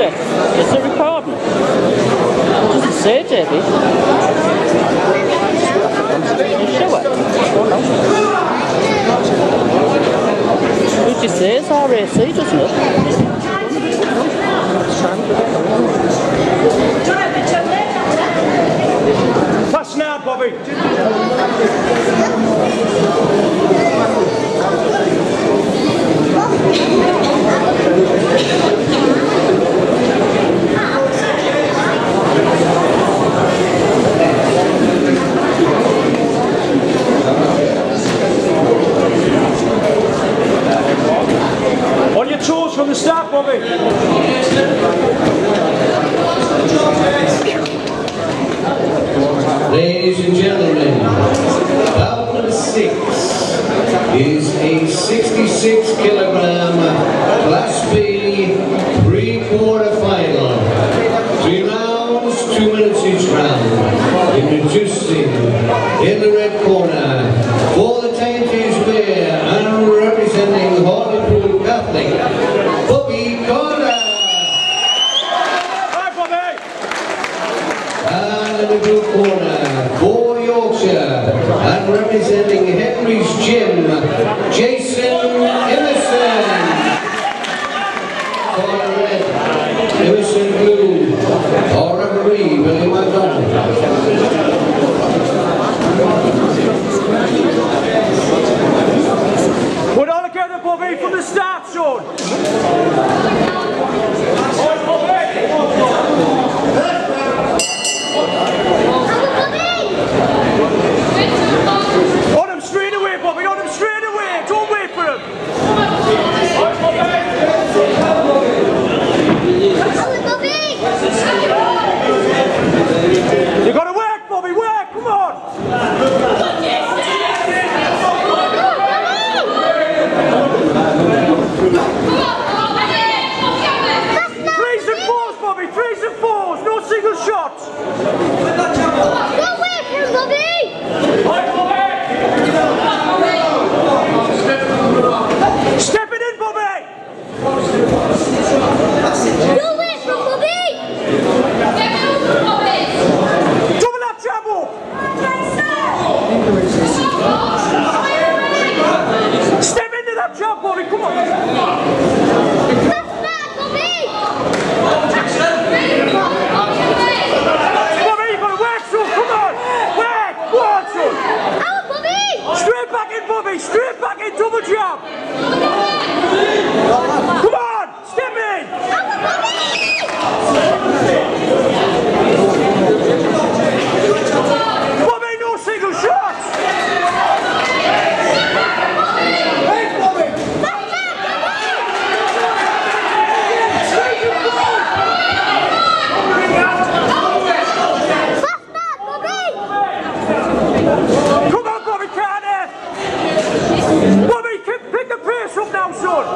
it? It's a recording. What does it say Debbie. Show it. It say says RAC, doesn't it? Touch now, Bobby! the stop, Bobby. and representing Henry's Gym, Jason Imeson. Color red, Imeson blue, or referee William McDonald.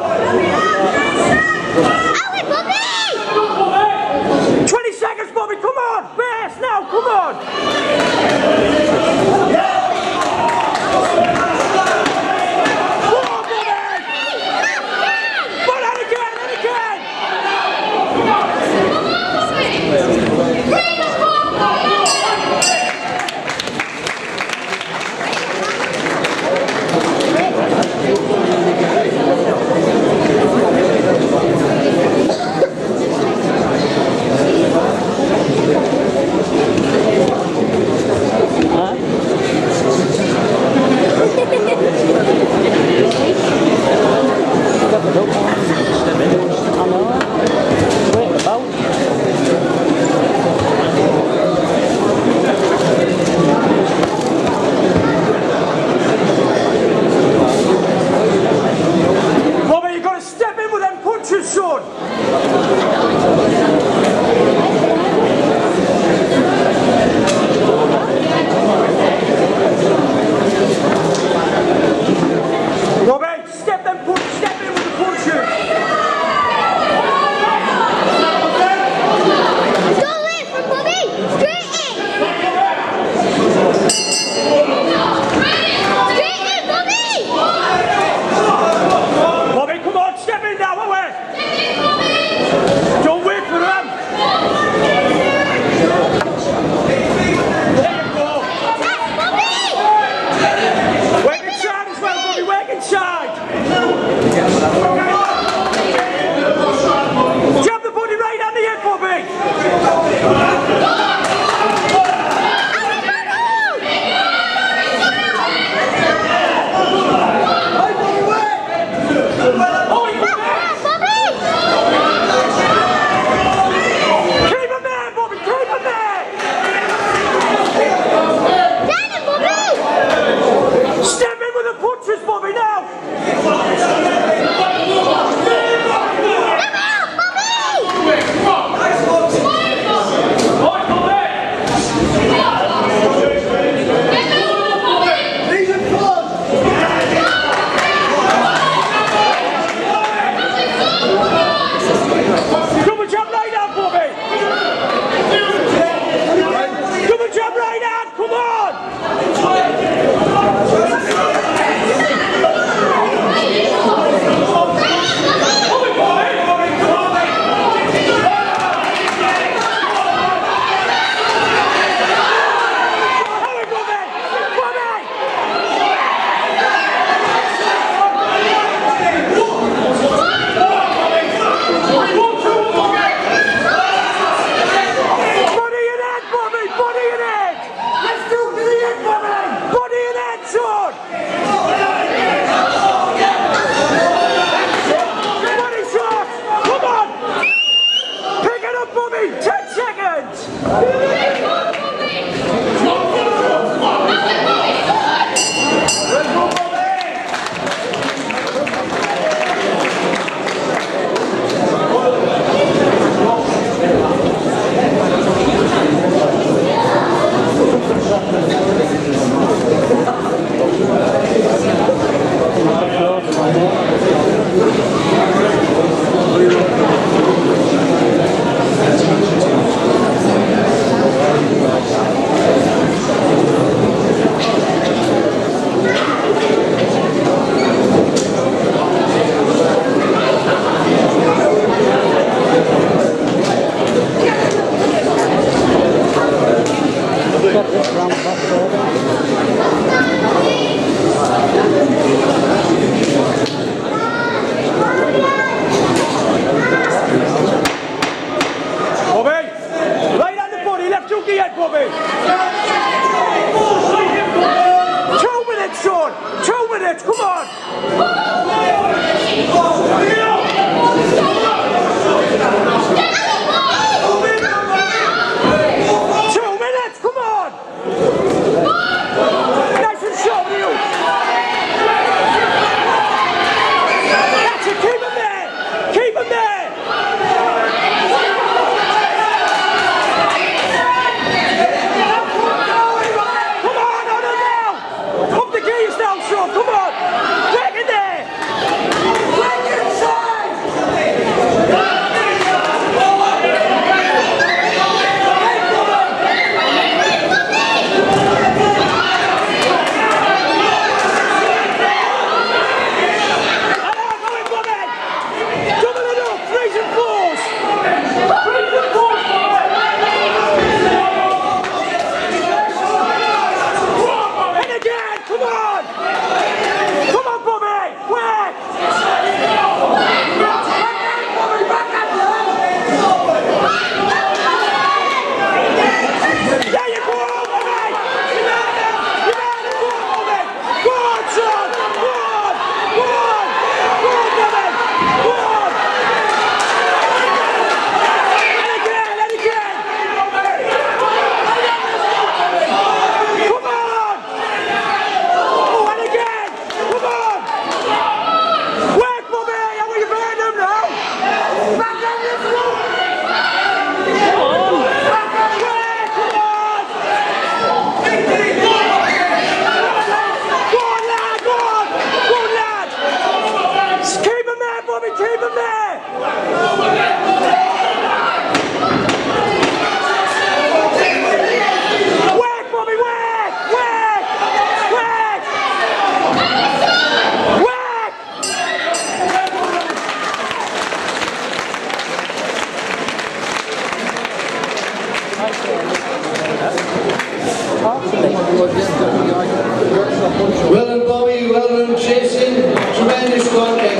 Lord. we came from there! Bobby, whack! Whack! Whack! Whack! Well done, Bobby. Well done, Jason. Tremendous work.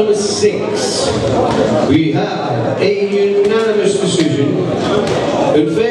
number six, we have a unanimous decision in favor